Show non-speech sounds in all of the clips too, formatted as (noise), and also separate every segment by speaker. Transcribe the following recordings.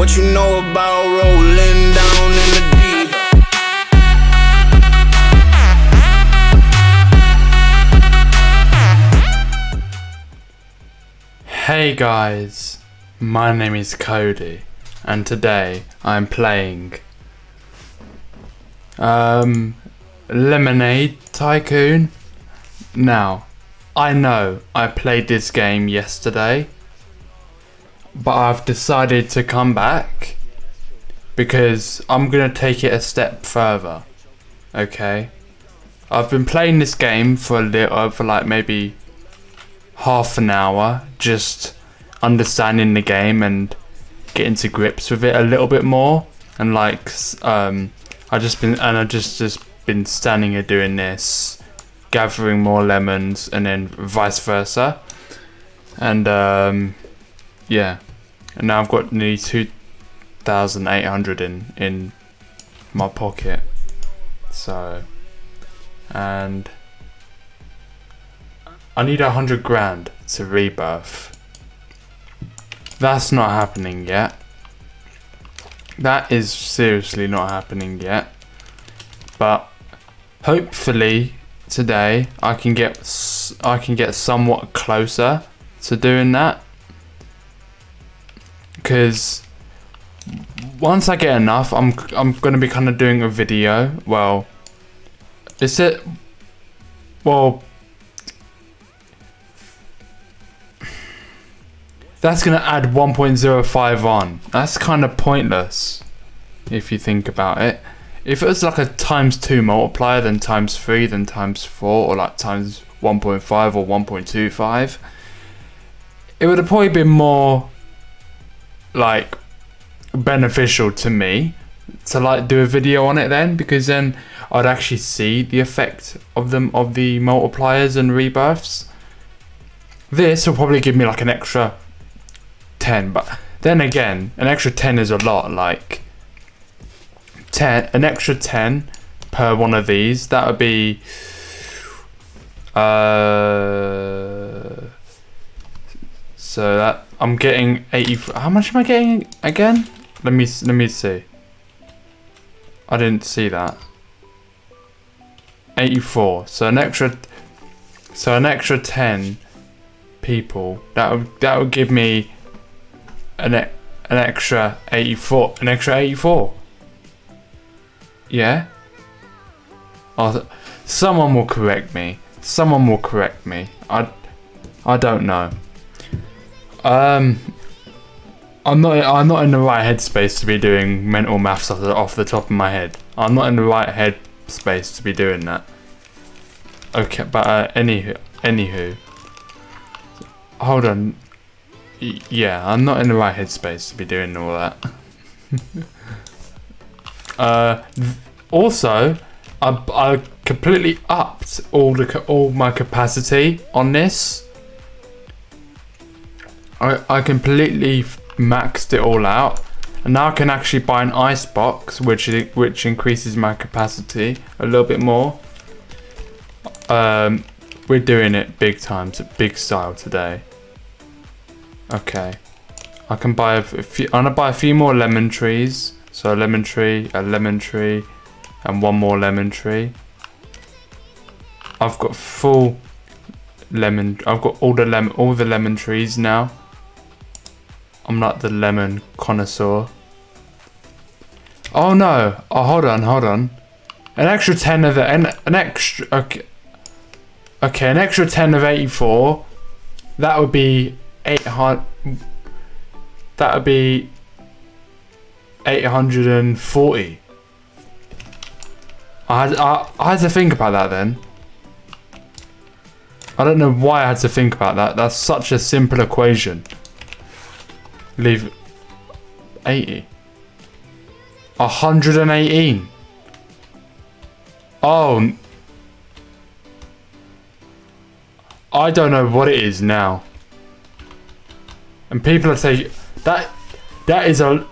Speaker 1: What you know about rolling down in the deep?
Speaker 2: Hey guys, my name is Cody, and today I'm playing um, Lemonade Tycoon. Now, I know I played this game yesterday, but I've decided to come back because I'm gonna take it a step further. Okay, I've been playing this game for a little, for like maybe half an hour just understanding the game and getting to grips with it a little bit more. And like um I just been and I just just been standing here doing this gathering more lemons and then vice versa. And um yeah and now I've got nearly 2800 in in my pocket so and I need a hundred grand to rebirth. That's not happening yet. That is seriously not happening yet. But hopefully today I can get I can get somewhat closer to doing that. Cause once I get enough, I'm I'm gonna be kind of doing a video. Well, is it? Well, That's gonna add 1.05 on. That's kind of pointless, if you think about it. If it was like a times 2 multiplier, then times 3, then times 4, or like times 1.5 or 1.25, it would have probably been more like beneficial to me to like do a video on it then because then I'd actually see the effect of them of the multipliers and rebirths. This will probably give me like an extra 10 but then again an extra 10 is a lot like 10 an extra 10 per one of these that would be uh so that I'm getting 80 how much am I getting again? Let me let me see. I didn't see that. 84 so an extra so an extra 10 people. That would that would give me an an extra 84 an extra 84 yeah? Oh, someone will correct me. Someone will correct me. I i don't know um i'm not i'm not in the right headspace to be doing mental maths off the, off the top of my head i'm not in the right headspace to be doing that okay but uh, anywho anywho hold on Y- yeah, I'm not in the right headspace to be doing all that. (laughs) uh, also, I, I completely upped all the all my capacity on this. I I completely maxed it all out, and now I can actually buy an ice box, which which increases my capacity a little bit more. Um, we're doing it big time, big style today. Okay. I can buy a few. I'm gonna buy a few more lemon trees. So a lemon tree, a lemon tree, and one more lemon tree. I've got full lemon. I've got all the lemon, all the lemon trees now. I'm not the lemon connoisseur. Oh no! Oh hold on, hold on. An extra ten of the an, an extra. Okay. Okay, an extra ten of eighty-four. That would be eight hundred. That would be eight hundred and forty. I had I, I had to think about that then. I don't know why I had to think about that. That's such a simple equation. Leave eighty. hundred and eighteen. Oh. I don't know what it is now. And people are saying that that is a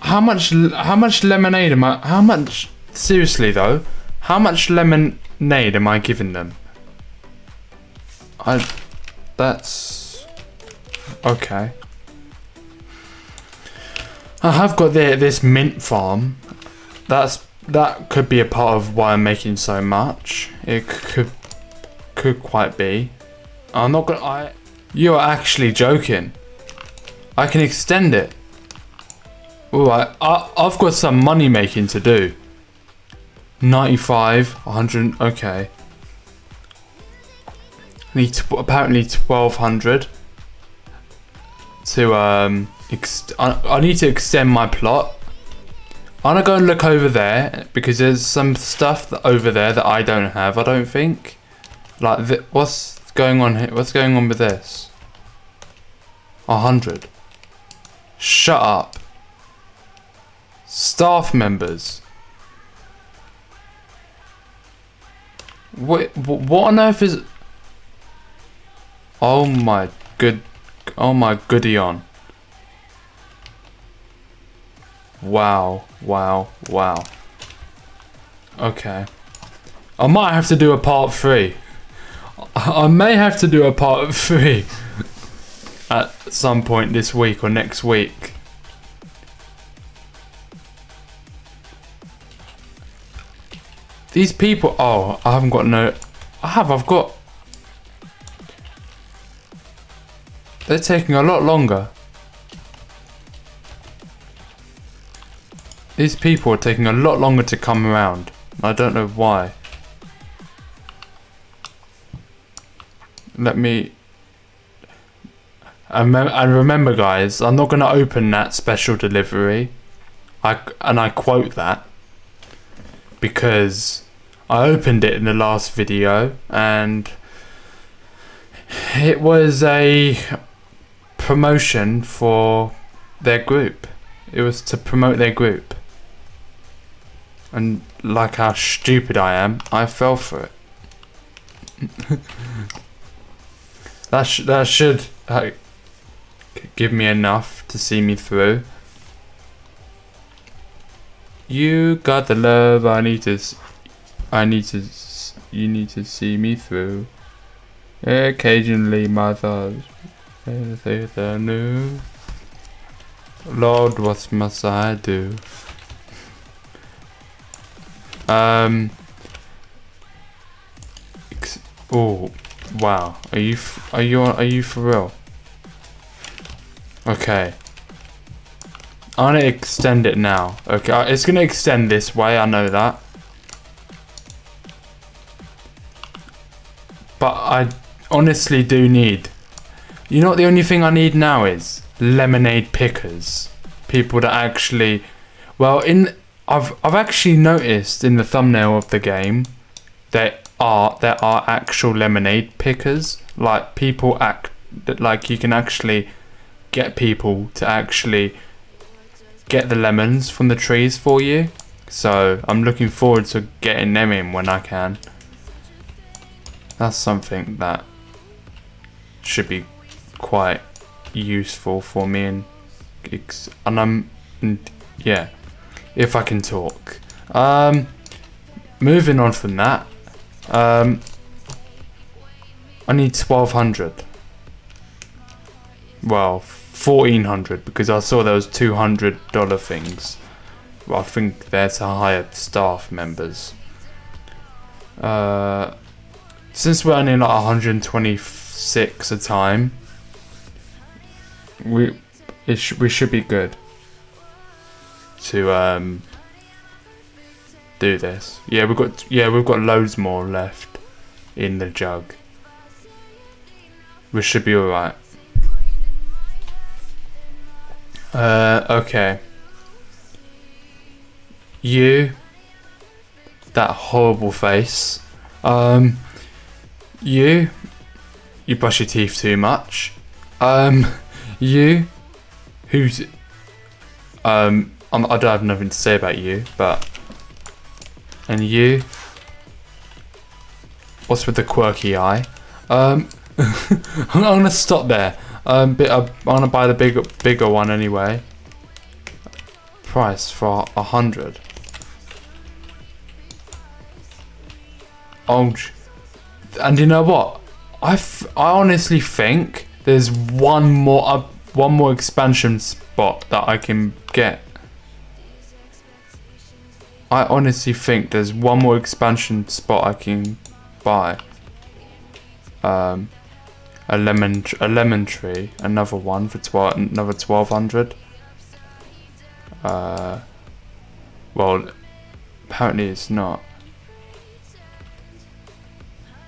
Speaker 2: how much how much lemonade am I how much seriously though how much lemonade am I giving them I that's Okay. I have got the, this mint farm. That's that could be a part of why I'm making so much. It could could quite be. I'm not gonna. I. You're actually joking. I can extend it. Alright, I've got some money making to do. 95, 100, okay. Need to, apparently 1200 to um I, I need to extend my plot. I'm gonna go and look over there because there's some stuff that over there that I don't have. I don't think. Like, th what's going on here? What's going on with this? A hundred. Shut up. Staff members. What? What on earth is? Oh my good. Oh my goody on. Wow, wow, wow. Okay. I might have to do a part three. I may have to do a part three (laughs) at some point this week or next week. These people, oh, I haven't got no, I have, I've got, they're taking a lot longer. These people are taking a lot longer to come around. I don't know why. Let me... And remember guys, I'm not going to open that special delivery. I, and I quote that. Because I opened it in the last video and it was a promotion for their group. It was to promote their group. And like how stupid I am, I fell for it. (laughs) that, sh that should uh, give me enough to see me through. You got the love I need to. I need to. You need to see me through. Occasionally, my thoughts. The new. Lord, what must I do? Um. Oh, wow. Are you are you are you for real? Okay. I'm gonna extend it now. Okay, uh, it's gonna extend this way. I know that. But I honestly do need. You know what the only thing I need now is lemonade pickers. People that actually, well, in I've I've actually noticed in the thumbnail of the game there are there are actual lemonade pickers. Like people act like you can actually get people to actually get the lemons from the trees for you. So I'm looking forward to getting them in when I can. That's something that should be quite useful for me and and I'm and yeah if I can talk. Um, moving on from that, um, I need 1200. Well, 1400 because I saw was $200 things. Well, I think they're to hire staff members. Uh, since we're only like 126 a time, we it sh we should be good to um, do this. Yeah, we've got yeah we've got loads more left in the jug. We should be alright. Uh, okay. You, that horrible face. Um, you, you brush your teeth too much. Um, you, who's, um, I'm, I do not have nothing to say about you, but... And you? What's with the quirky eye? Um, (laughs) I'm gonna stop there. Um, but I'm gonna buy the bigger, bigger one anyway. Price for a hundred. Oh, and you know what? I, I honestly think there's one more up, one more expansion spot that I can get. I honestly think there's one more expansion spot I can buy. Um, a lemon, a lemon tree, another one for twelve, another twelve hundred. Uh, well, apparently it's not.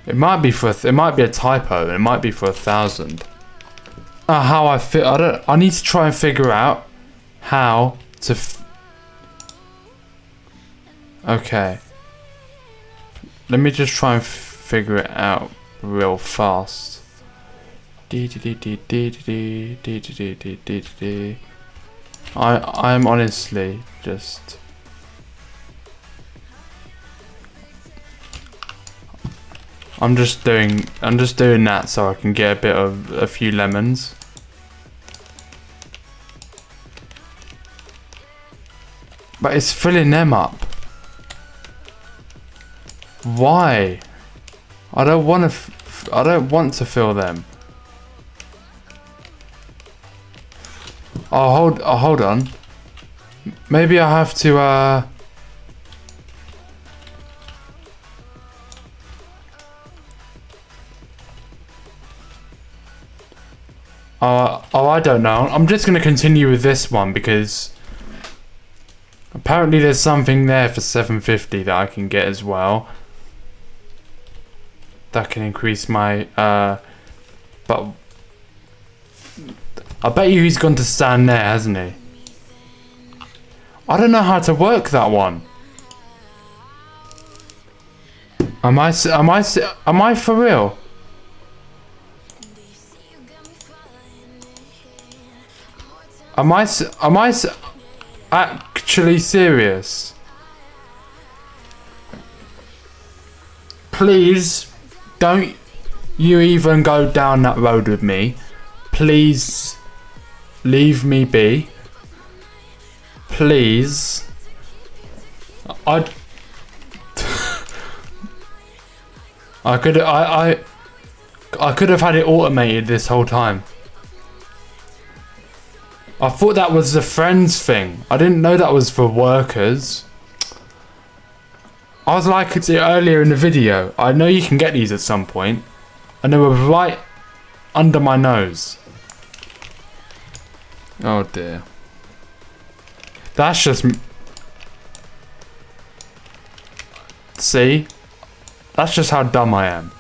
Speaker 2: It might be for, it might be a typo. It might be for a thousand. Uh, how I feel, I don't. I need to try and figure out how to. okay. Let me just try and figure it out real fast. I I'm honestly just I'm just doing I'm just doing that so I can get a bit of a few lemons. But it's filling them up. Why? I don't want to I don't want to fill them. Oh hold oh hold on. Maybe I have to uh I don't know. I'm just going to continue with this one because apparently there's something there for 750 that I can get as well. That can increase my, uh, but I bet you he's gone to stand there, hasn't he? I don't know how to work that one. Am I, am I, am I for real? Am I, am I actually serious? Please, don't you even go down that road with me. Please, leave me be. Please. (laughs) I. I could I I I could have had it automated this whole time. I thought that was the friends thing. I didn't know that was for workers. I was like it earlier in the video. I know you can get these at some point. And they were right under my nose. Oh dear. That's just... See? That's just how dumb I am.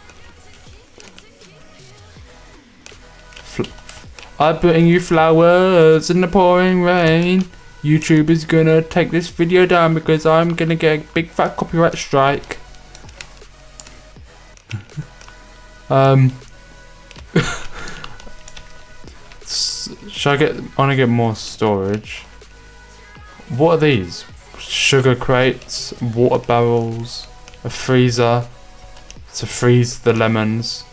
Speaker 2: I'm putting you flowers in the pouring rain. YouTube is gonna take this video down because I'm gonna get a big fat copyright strike. (laughs) um. Should I get? I to get more storage. What are these? Sugar crates, water barrels, a freezer to freeze the lemons.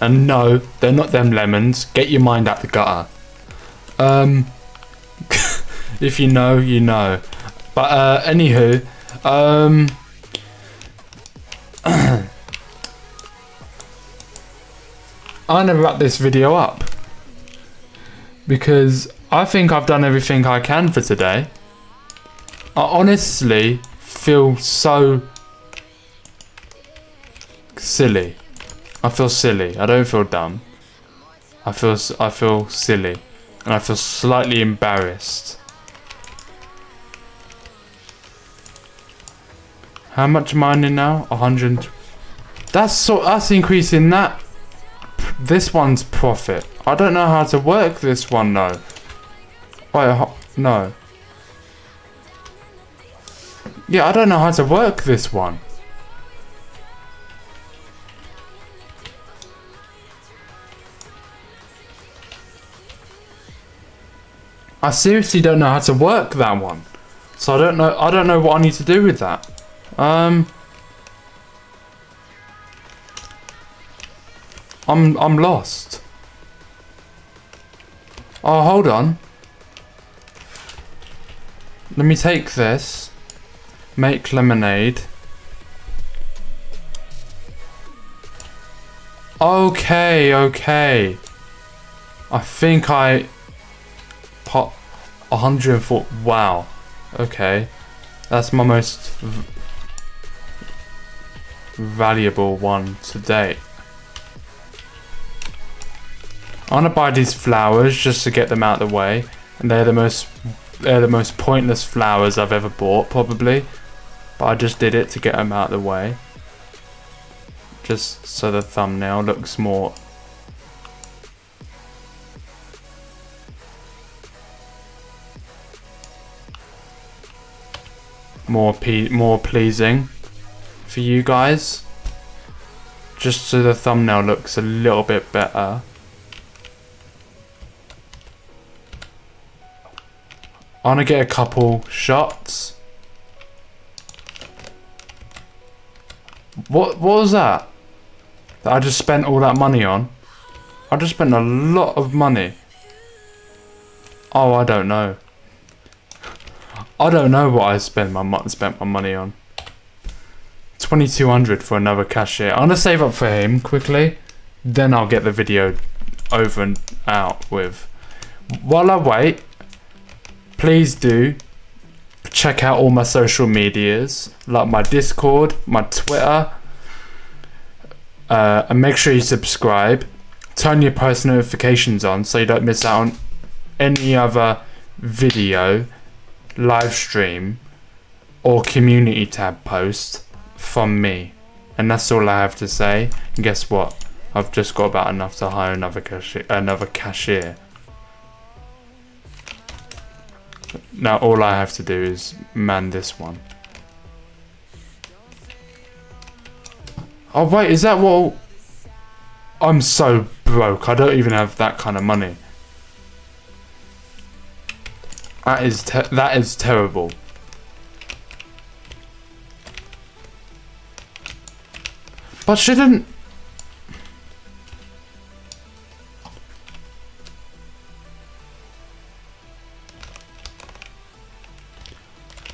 Speaker 2: And no, they're not them lemons. Get your mind out the gutter. Um, (laughs) if you know, you know. But uh, anywho, um, (clears throat) I'm gonna wrap this video up because I think I've done everything I can for today. I honestly feel so silly. I feel silly. I don't feel dumb. I feel I feel silly, and I feel slightly embarrassed. How much in now? A hundred. That's so. That's increasing that. This one's profit. I don't know how to work this one though. Wait, no. Yeah, I don't know how to work this one. I seriously don't know how to work that one. So I don't know I don't know what I need to do with that. Um I'm I'm lost. Oh, hold on. Let me take this. Make lemonade. Okay, okay. I think I pot 104. Wow. Okay. That's my most valuable one to date. I want to buy these flowers just to get them out of the way. And they're the most they're the most pointless flowers I've ever bought probably. But I just did it to get them out of the way. Just so the thumbnail looks more more pe more pleasing for you guys. Just so the thumbnail looks a little bit better. I want to get a couple shots. What, what was that? That I just spent all that money on? I just spent a lot of money. Oh, I don't know. I don't know what I spent my mo- spent my money on. 2200 for another cashier. I'm gonna save up for him quickly. Then I'll get the video over and out with. While I wait, please do check out all my social medias, like my Discord, my Twitter, uh, and make sure you subscribe. Turn your post notifications on so you don't miss out on any other video, live stream, or community tab post from me. And that's all I have to say. And guess what? I've just got about enough to hire another cashier. Another cashier. Now all I have to do is man this one. Oh wait, is that what? I'm so broke. I don't even have that kind of money. That is that is terrible. But shouldn't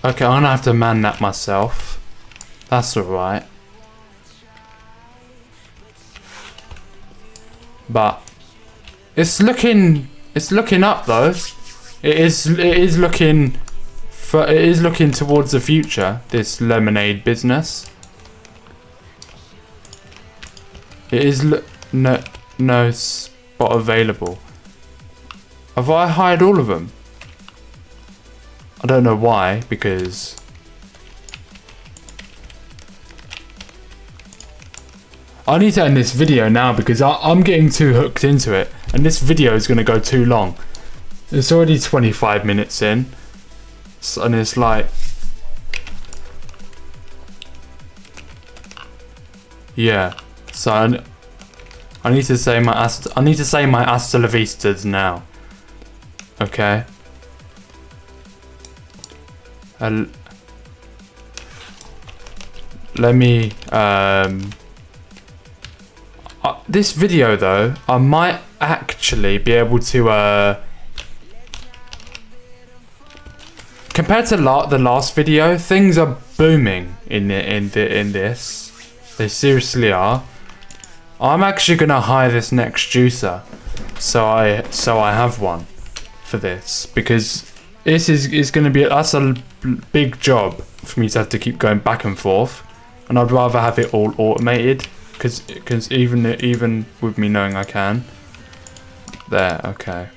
Speaker 2: Okay, I'm gonna have to man that myself. That's alright. But it's looking it's looking up though. It is it is looking for it is looking towards the future, this lemonade business. It is no no spot available. Have I hired all of them? I don't know why, because... I need to end this video now because I, I'm getting too hooked into it and this video is going to go too long. It's already 25 minutes in and it's like... Yeah, so I, I need to say my I need to say my hasta la vistas now. Okay. Uh, let me um uh, this video though I might actually be able to uh compared to la the last video things are booming in the, in the, in this they seriously are I'm actually gonna hire this next juicer so I so I have one for this because this is is to be that's a big job for me to have to keep going back and forth, and I'd rather have it all automated because because even even with me knowing I can. There, okay.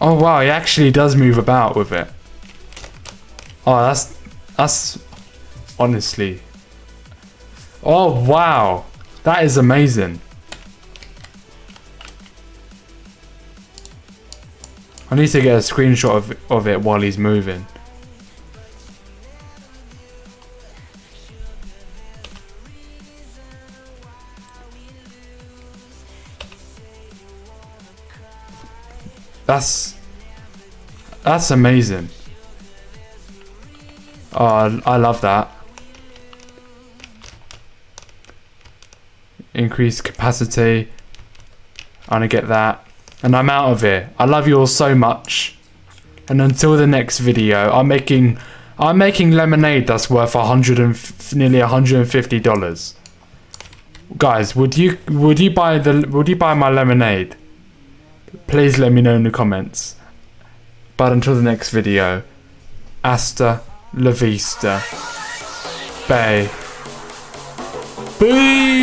Speaker 2: Oh wow, he actually does move about with it. Oh, that's that's honestly. Oh wow. That is amazing. I need to get a screenshot of, of it while he's moving. That's that's amazing. Oh, I love that. increase capacity. I'm gonna get that. And I'm out of here. I love you all so much. And until the next video, I'm making I'm making lemonade that's worth a hundred and nearly hundred and fifty dollars. Guys, would you would you buy the would you buy my lemonade? Please let me know in the comments. But until the next video, hasta la vista, bay. Bye.